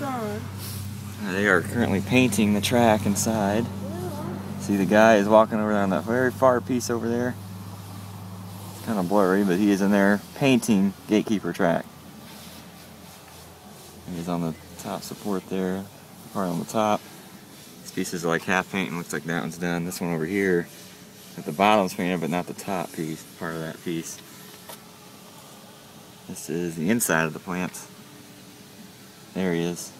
lights. They are currently painting the track inside. See the guy is walking over there on that very far piece over there. It's kind of blurry, but he is in there painting Gatekeeper track. He's on the top support there, part on the top. This piece is like half painting, looks like that one's done. This one over here, at the bottom's painted, but not the top piece, part of that piece. This is the inside of the plant. There he is.